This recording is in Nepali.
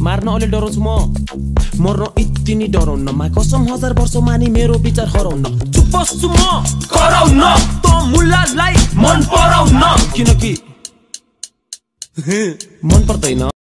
मार्न अलि डराउँछु म मर्न यति नै डराउन मा कसम हजार वर्ष मानि मेरो विचार हराउन चुप बस्छु म कराउन त मुलालाई मन पराउन किनकि मन पर्दैन